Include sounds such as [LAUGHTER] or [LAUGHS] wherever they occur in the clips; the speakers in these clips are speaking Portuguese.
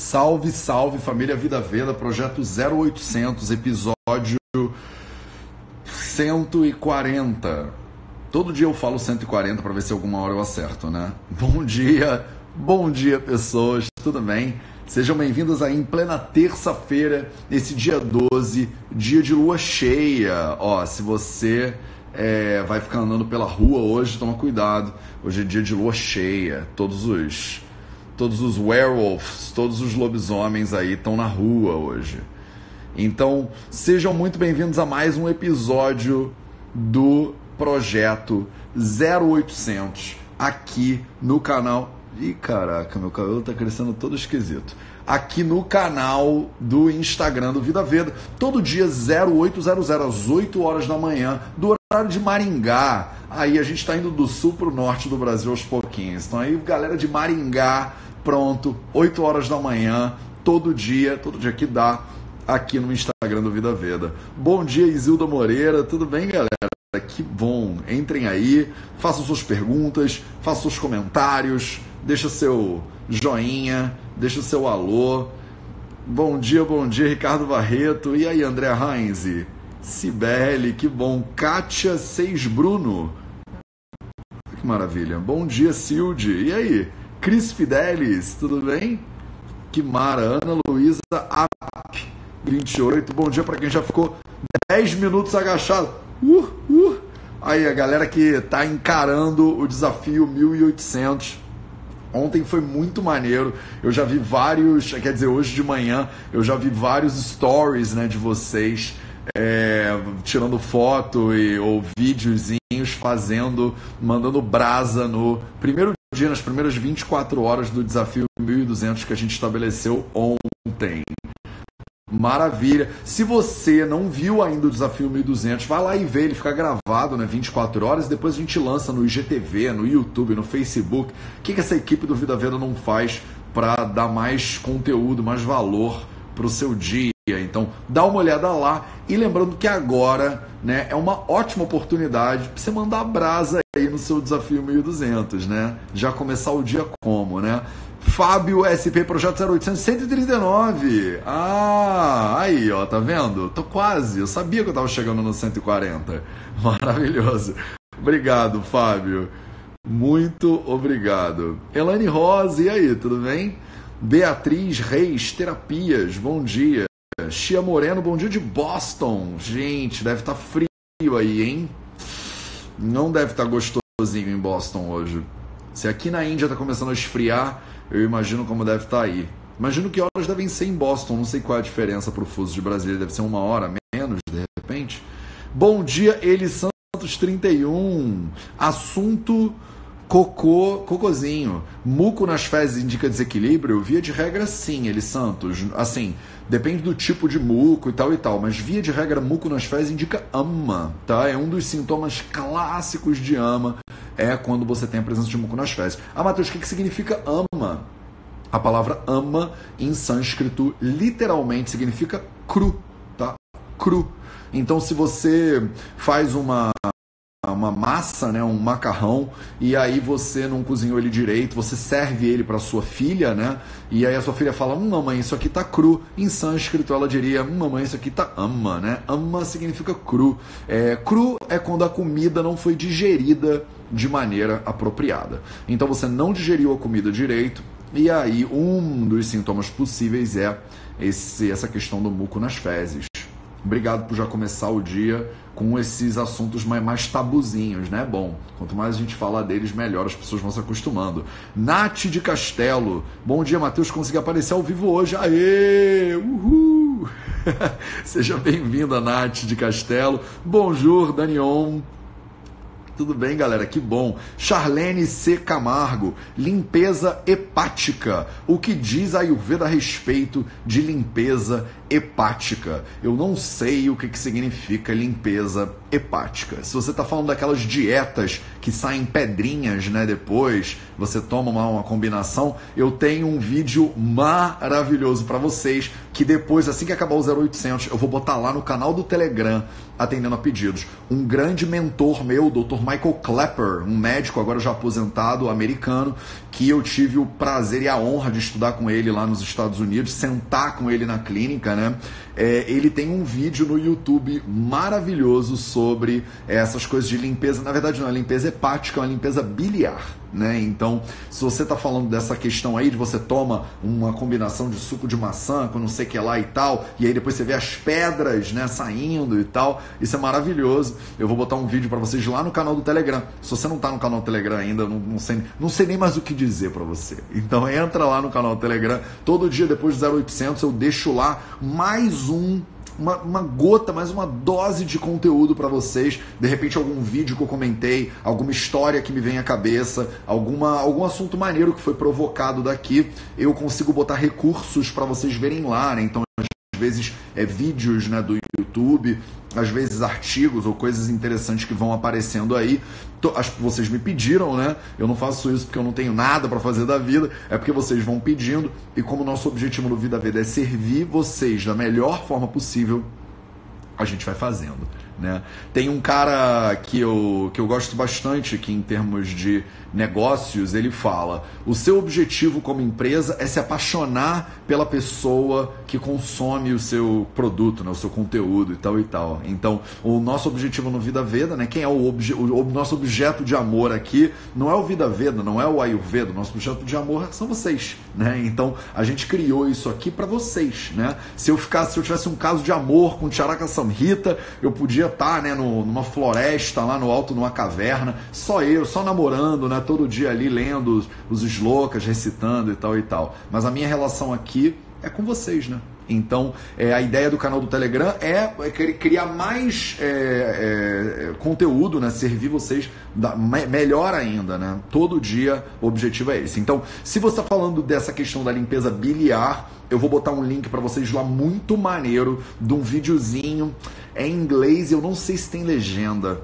Salve, salve família Vida Veda, projeto 0800, episódio 140. Todo dia eu falo 140 para ver se alguma hora eu acerto, né? Bom dia, bom dia pessoas, tudo bem? Sejam bem-vindos aí em plena terça-feira, esse dia 12, dia de lua cheia. Ó, se você é, vai ficar andando pela rua hoje, toma cuidado. Hoje é dia de lua cheia, todos os todos os werewolves, todos os lobisomens aí estão na rua hoje. Então, sejam muito bem-vindos a mais um episódio do projeto 0800 aqui no canal. Ih, caraca, meu cabelo tá crescendo todo esquisito. Aqui no canal do Instagram do Vida Veda, todo dia 0800 às 8 horas da manhã, do horário de Maringá. Aí a gente está indo do sul para o norte do Brasil aos pouquinhos. Então aí, galera de Maringá, pronto, 8 horas da manhã, todo dia, todo dia que dá, aqui no Instagram do Vida Veda. Bom dia, Isilda Moreira, tudo bem, galera? Que bom! Entrem aí, façam suas perguntas, façam seus comentários, deixa seu joinha, deixa seu alô. Bom dia, bom dia, Ricardo Barreto. E aí, André Heinz? Cibele, que bom. Kátia Seis Bruno. Que maravilha. Bom dia, Silde. E aí? Cris Fidelis, tudo bem? Que mara. Ana Luísa Ap, 28. Bom dia para quem já ficou 10 minutos agachado. Uh, uh. Aí, a galera que tá encarando o desafio 1800. Ontem foi muito maneiro. Eu já vi vários, quer dizer, hoje de manhã, eu já vi vários stories né, de vocês é, tirando foto e, ou videozinhos fazendo, mandando brasa no primeiro dia, nas primeiras 24 horas do desafio 1200 que a gente estabeleceu ontem. Maravilha. Se você não viu ainda o desafio 1200, vai lá e vê, ele fica gravado, né, 24 horas, depois a gente lança no IGTV, no YouTube, no Facebook. O que, que essa equipe do Vida Veda não faz para dar mais conteúdo, mais valor para o seu dia? Então, dá uma olhada lá e lembrando que agora, né, é uma ótima oportunidade para você mandar brasa aí no seu desafio 1200, né? Já começar o dia como, né? Fábio SP Projeto 0800 139. Ah, aí, ó, tá vendo? Tô quase. Eu sabia que eu tava chegando no 140. [LAUGHS] Maravilhoso. Obrigado, Fábio. Muito obrigado. Elane Rosa, e aí, tudo bem? Beatriz Reis Terapias, bom dia. Chia Moreno, bom dia de Boston. Gente, deve estar tá frio aí, hein? Não deve estar tá gostosinho em Boston hoje. Se aqui na Índia está começando a esfriar, eu imagino como deve estar tá aí. Imagino que horas devem ser em Boston, não sei qual é a diferença para o fuso de Brasília, deve ser uma hora menos, de repente. Bom dia, Eli Santos 31. Assunto Cocô, cocôzinho. Muco nas fezes indica desequilíbrio? Via de regra, sim, ele Santos. Assim, depende do tipo de muco e tal e tal, mas via de regra, muco nas fezes indica ama, tá? É um dos sintomas clássicos de ama, é quando você tem a presença de muco nas fezes. Ah, Matheus, o que, que significa ama? A palavra ama em sânscrito literalmente significa cru, tá? Cru. Então, se você faz uma uma massa, né, um macarrão, e aí você não cozinhou ele direito, você serve ele para sua filha, né? E aí a sua filha fala: "Hum, mamãe, isso aqui tá cru". Em sânscrito ela diria: "Hum, mamãe, isso aqui tá ama", né? Ama significa cru. É, cru é quando a comida não foi digerida de maneira apropriada. Então você não digeriu a comida direito, e aí um dos sintomas possíveis é esse, essa questão do muco nas fezes. Obrigado por já começar o dia com esses assuntos mais, mais tabuzinhos, né? Bom, quanto mais a gente falar deles, melhor as pessoas vão se acostumando. Nath de Castelo. Bom dia, Matheus. Consegui aparecer ao vivo hoje. Aê! Uhul! [LAUGHS] Seja bem-vinda, Nath de Castelo. Bonjour, Danion. Tudo bem, galera? Que bom. Charlene C. Camargo, limpeza hepática. O que diz a Ayurveda a respeito de limpeza hepática? Eu não sei o que, que significa limpeza hepática. Se você está falando daquelas dietas que saem pedrinhas, né? Depois você toma uma, uma combinação, eu tenho um vídeo maravilhoso para vocês que depois, assim que acabar o 0800, eu vou botar lá no canal do Telegram, atendendo a pedidos. Um grande mentor meu, o Dr. Michael Clapper, um médico agora já aposentado, americano, que eu tive o prazer e a honra de estudar com ele lá nos Estados Unidos, sentar com ele na clínica, né? É, ele tem um vídeo no YouTube maravilhoso sobre essas coisas de limpeza. Na verdade, não é limpeza hepática, é uma limpeza biliar. Né? Então, se você está falando dessa questão aí de você toma uma combinação de suco de maçã com não sei o que lá e tal, e aí depois você vê as pedras né, saindo e tal, isso é maravilhoso. Eu vou botar um vídeo para vocês lá no canal do Telegram. Se você não está no canal do Telegram ainda, não, não, sei, não sei nem mais o que dizer para você. Então, entra lá no canal do Telegram. Todo dia depois do 0800 eu deixo lá mais um uma, uma gota, mais uma dose de conteúdo para vocês. De repente, algum vídeo que eu comentei, alguma história que me vem à cabeça, alguma, algum assunto maneiro que foi provocado daqui, eu consigo botar recursos para vocês verem lá, né? Então, vezes, é vídeos né, do YouTube, às vezes artigos ou coisas interessantes que vão aparecendo aí. Vocês me pediram, né? Eu não faço isso porque eu não tenho nada para fazer da vida, é porque vocês vão pedindo. E como nosso objetivo no Vida Veda é servir vocês da melhor forma possível, a gente vai fazendo. Né? Tem um cara que eu, que eu gosto bastante, que em termos de negócios, ele fala: o seu objetivo como empresa é se apaixonar pela pessoa que consome o seu produto, né, o seu conteúdo e tal e tal. Então, o nosso objetivo no Vida Veda, né, quem é o, obje, o, o nosso objeto de amor aqui, não é o Vida Veda, não é o Ayurveda, o nosso objeto de amor são vocês, né? Então, a gente criou isso aqui para vocês, né? Se eu ficasse, se eu tivesse um caso de amor com Charaka Samhita, eu podia estar, né, no, numa floresta lá no alto numa caverna, só eu, só namorando, né? todo dia ali lendo os slokas, recitando e tal e tal. Mas a minha relação aqui é com vocês, né? Então, é, a ideia do canal do Telegram é, é criar mais é, é, conteúdo, né? Servir vocês da, me, melhor ainda, né? Todo dia o objetivo é esse. Então, se você está falando dessa questão da limpeza biliar, eu vou botar um link para vocês lá muito maneiro de um videozinho. É em inglês, eu não sei se tem legenda.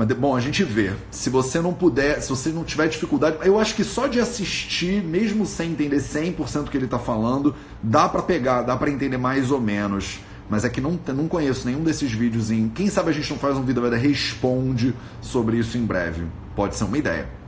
Mas, bom, a gente vê. Se você não puder, se você não tiver dificuldade, eu acho que só de assistir, mesmo sem entender 100% do que ele está falando, dá para pegar, dá para entender mais ou menos. Mas é que não, não conheço nenhum desses vídeos em. Quem sabe a gente não faz um vídeo da responde sobre isso em breve. Pode ser uma ideia.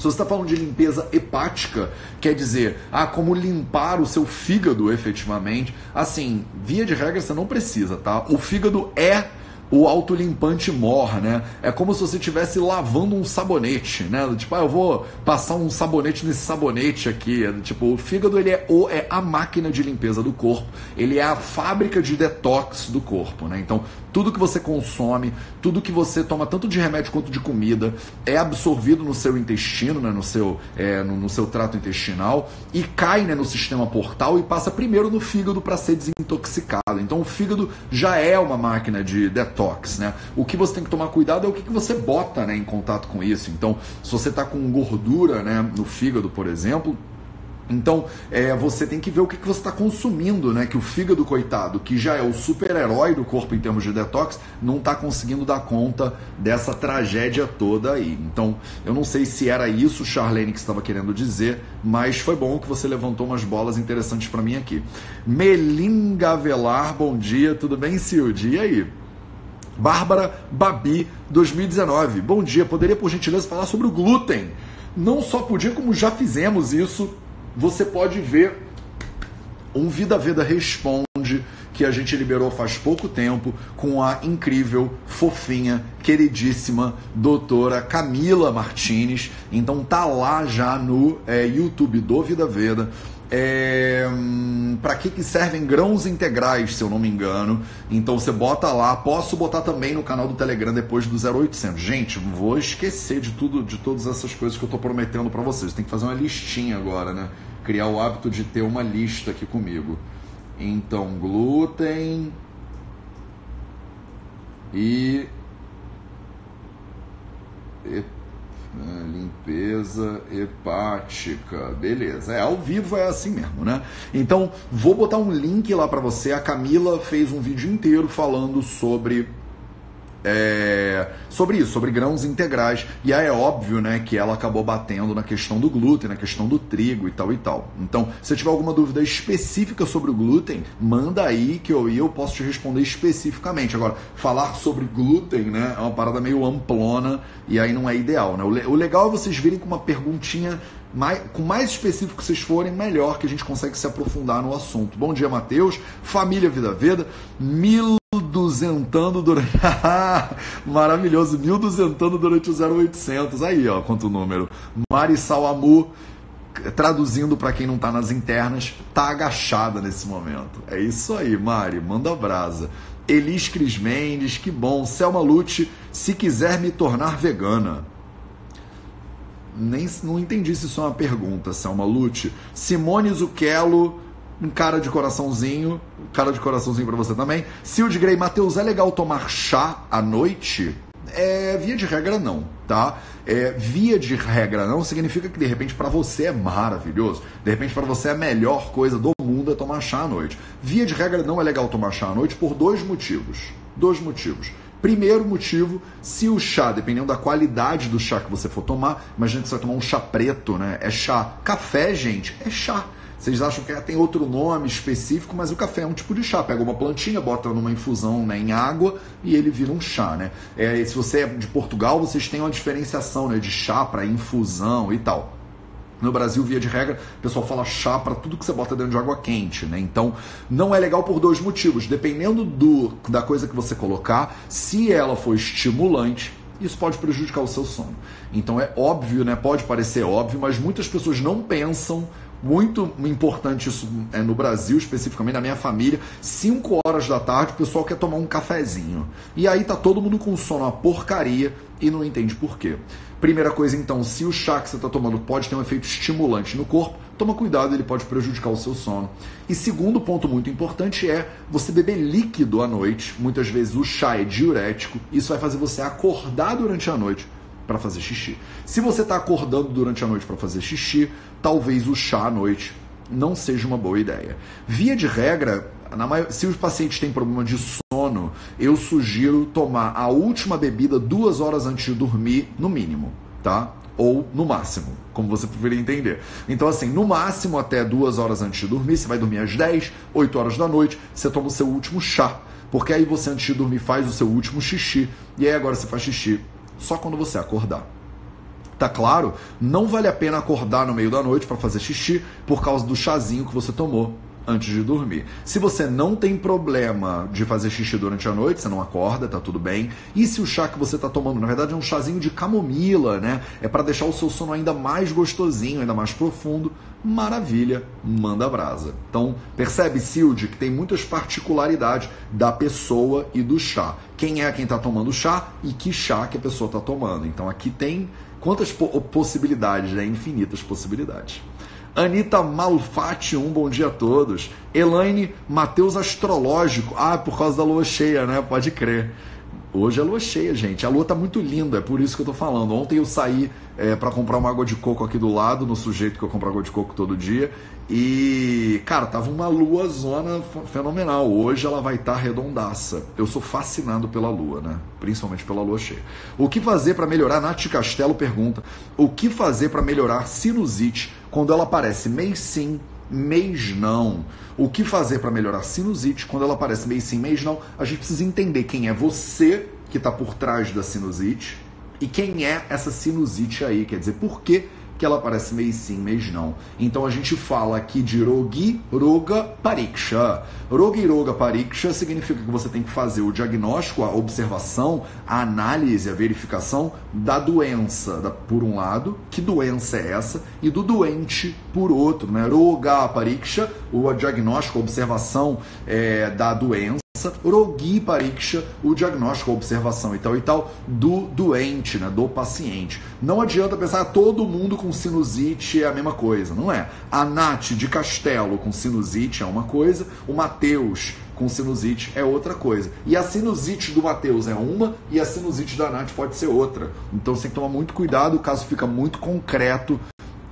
Se você está falando de limpeza hepática, quer dizer, ah, como limpar o seu fígado efetivamente, assim, via de regra você não precisa, tá? O fígado é o autolimpante mor, né? É como se você estivesse lavando um sabonete, né? Tipo, ah, eu vou passar um sabonete nesse sabonete aqui. Tipo, o fígado ele é, o, é a máquina de limpeza do corpo, ele é a fábrica de detox do corpo, né? Então, tudo que você consome, tudo que você toma, tanto de remédio quanto de comida, é absorvido no seu intestino, né? no, seu, é, no, no seu trato intestinal e cai né, no sistema portal e passa primeiro no fígado para ser desintoxicado. Então, o fígado já é uma máquina de detox né? O que você tem que tomar cuidado é o que, que você bota né, em contato com isso. Então, se você está com gordura né, no fígado, por exemplo, então, é, você tem que ver o que, que você está consumindo, né? Que o fígado, coitado, que já é o super-herói do corpo em termos de detox, não está conseguindo dar conta dessa tragédia toda aí. Então, eu não sei se era isso, Charlene, que estava querendo dizer, mas foi bom que você levantou umas bolas interessantes para mim aqui. Melinga Avelar, bom dia, tudo bem, Silde? E aí? Bárbara Babi 2019. Bom dia, poderia por gentileza falar sobre o glúten? Não só podia, como já fizemos isso, você pode ver um Vida Veda Responde que a gente liberou faz pouco tempo com a incrível, fofinha, queridíssima doutora Camila Martinez. Então tá lá já no é, YouTube do Vida Veda. É, hum, para que, que servem grãos integrais, se eu não me engano. Então você bota lá, posso botar também no canal do Telegram depois do 0800. Gente, vou esquecer de tudo, de todas essas coisas que eu estou prometendo para vocês. Tem que fazer uma listinha agora, né? Criar o hábito de ter uma lista aqui comigo. Então, glúten e né? limpeza hepática, beleza. É, ao vivo é assim mesmo, né? Então, vou botar um link lá para você. A Camila fez um vídeo inteiro falando sobre é, sobre isso, sobre grãos integrais. E aí é óbvio né, que ela acabou batendo na questão do glúten, na questão do trigo e tal e tal. Então, se tiver alguma dúvida específica sobre o glúten, manda aí que eu, eu posso te responder especificamente. Agora, falar sobre glúten né, é uma parada meio amplona e aí não é ideal. Né? O, o legal é vocês virem com uma perguntinha mais, com mais específico que vocês forem, melhor que a gente consegue se aprofundar no assunto. Bom dia, Matheus. Família Vida Veda. Mil duzentando durante. [LAUGHS] Maravilhoso, mil duzentando durante o 0800. Aí, ó, quanto número. Marissal Amu, traduzindo para quem não tá nas internas, tá agachada nesse momento. É isso aí, Mari, manda brasa. Elis Cris Mendes, que bom. Selma Lute, se quiser me tornar vegana. Nem não entendi se isso é uma pergunta, Selma Lute. Simone Zucchello um cara de coraçãozinho, cara de coraçãozinho para você também. Silde Grey, Matheus, é legal tomar chá à noite? É, via de regra não, tá? É, via de regra não significa que de repente para você é maravilhoso, de repente para você é a melhor coisa do mundo é tomar chá à noite. Via de regra não é legal tomar chá à noite por dois motivos. Dois motivos. Primeiro motivo, se o chá, dependendo da qualidade do chá que você for tomar, imagina que você vai tomar um chá preto, né? É chá. Café, gente, é chá. Vocês acham que tem outro nome específico, mas o café é um tipo de chá. Pega uma plantinha, bota numa infusão né, em água e ele vira um chá, né? É, se você é de Portugal, vocês têm uma diferenciação né, de chá para infusão e tal. No Brasil, via de regra, o pessoal fala chá para tudo que você bota dentro de água quente, né? Então, não é legal por dois motivos. Dependendo do, da coisa que você colocar, se ela for estimulante, isso pode prejudicar o seu sono. Então é óbvio, né? Pode parecer óbvio, mas muitas pessoas não pensam muito importante isso é, no Brasil, especificamente na minha família. 5 horas da tarde, o pessoal quer tomar um cafezinho. E aí tá todo mundo com sono uma porcaria e não entende por quê. Primeira coisa, então, se o chá que você está tomando pode ter um efeito estimulante no corpo, toma cuidado, ele pode prejudicar o seu sono. E segundo ponto muito importante é você beber líquido à noite. Muitas vezes o chá é diurético, isso vai fazer você acordar durante a noite para fazer xixi. Se você está acordando durante a noite para fazer xixi, talvez o chá à noite não seja uma boa ideia. Via de regra, se os pacientes têm problema de sono, eu sugiro tomar a última bebida duas horas antes de dormir, no mínimo, tá? Ou no máximo, como você preferir entender. Então, assim, no máximo até duas horas antes de dormir, você vai dormir às 10, 8 horas da noite, você toma o seu último chá. Porque aí você, antes de dormir, faz o seu último xixi. E aí agora você faz xixi só quando você acordar. Tá claro? Não vale a pena acordar no meio da noite para fazer xixi por causa do chazinho que você tomou antes de dormir. Se você não tem problema de fazer xixi durante a noite, você não acorda, tá tudo bem. E se o chá que você tá tomando, na verdade, é um chazinho de camomila, né? É para deixar o seu sono ainda mais gostosinho, ainda mais profundo. Maravilha, manda brasa. Então, percebe, Silde, que tem muitas particularidades da pessoa e do chá. Quem é quem tá tomando chá e que chá que a pessoa tá tomando. Então, aqui tem quantas possibilidades, né? Infinitas possibilidades. Anitta Malfatti, um bom dia a todos. Elaine Mateus Astrológico. Ah, por causa da lua cheia, né? Pode crer. Hoje é lua cheia, gente. A lua tá muito linda, é por isso que eu tô falando. Ontem eu saí é, para comprar uma água de coco aqui do lado, no sujeito que eu compro água de coco todo dia. E, cara, tava uma lua zona fenomenal. Hoje ela vai estar tá redondaça. Eu sou fascinado pela lua, né? Principalmente pela lua cheia. O que fazer para melhorar? Nath Castelo pergunta: o que fazer para melhorar sinusite quando ela aparece mês sim, mês não? O que fazer para melhorar sinusite quando ela aparece mês sim, mês não? A gente precisa entender quem é você que está por trás da sinusite e quem é essa sinusite aí. Quer dizer, por que que ela aparece mês sim, mês não. Então a gente fala aqui de Rogi Roga Pariksha. Rogi Roga Pariksha significa que você tem que fazer o diagnóstico, a observação, a análise, a verificação da doença, da, por um lado, que doença é essa, e do doente por outro. Né? Roga Pariksha, o diagnóstico, a observação é, da doença Rogi Pariksha, o diagnóstico, a observação e tal e tal do doente, né, do paciente. Não adianta pensar que todo mundo com sinusite é a mesma coisa, não é? A Nath de Castelo com sinusite é uma coisa, o Matheus com sinusite é outra coisa. E a sinusite do Matheus é uma e a sinusite da Nath pode ser outra. Então você tem que tomar muito cuidado, o caso fica muito concreto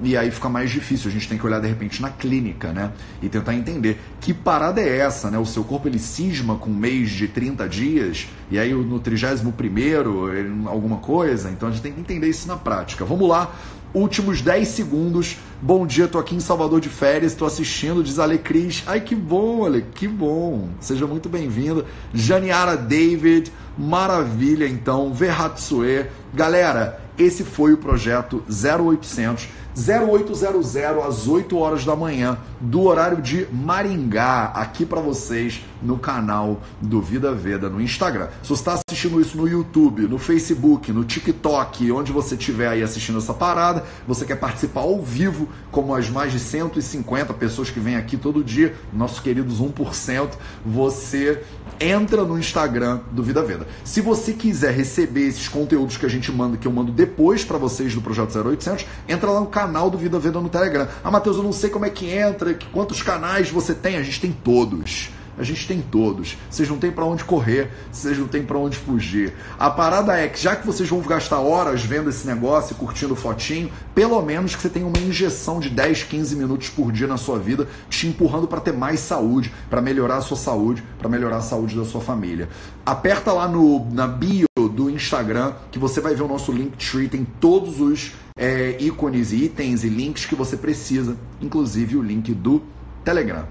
e aí fica mais difícil. A gente tem que olhar de repente na clínica, né? E tentar entender que parada é essa, né? O seu corpo ele cisma com um mês de 30 dias e aí no 31 primeiro alguma coisa. Então a gente tem que entender isso na prática. Vamos lá. Últimos 10 segundos. Bom dia, tô aqui em Salvador de férias, tô assistindo, diz Ale Cris. Ai, que bom, Ale, que bom. Seja muito bem-vindo. Janiara David, maravilha então. Verhatsue. Galera, esse foi o projeto 0800 0800 às 8 horas da manhã, do horário de Maringá, aqui para vocês no canal do Vida Veda no Instagram. Se você está assistindo isso no YouTube, no Facebook, no TikTok, onde você estiver aí assistindo essa parada, você quer participar ao vivo, como as mais de 150 pessoas que vêm aqui todo dia, nossos queridos 1%, você entra no Instagram do Vida Veda. Se você quiser receber esses conteúdos que a gente manda, que eu mando depois para vocês do Projeto 0800, entra lá no canal do Vida Veda no Telegram. Ah, Matheus, eu não sei como é que entra, quantos canais você tem. A gente tem todos. A gente tem todos. Vocês não têm para onde correr, vocês não têm para onde fugir. A parada é que já que vocês vão gastar horas vendo esse negócio e curtindo fotinho, pelo menos que você tenha uma injeção de 10, 15 minutos por dia na sua vida, te empurrando para ter mais saúde, para melhorar a sua saúde, para melhorar a saúde da sua família. Aperta lá no na bio do Instagram que você vai ver o nosso Linktree, tem todos os é, ícones e itens e links que você precisa, inclusive o link do Telegram.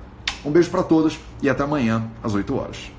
Um beijo para todas e até amanhã às 8 horas.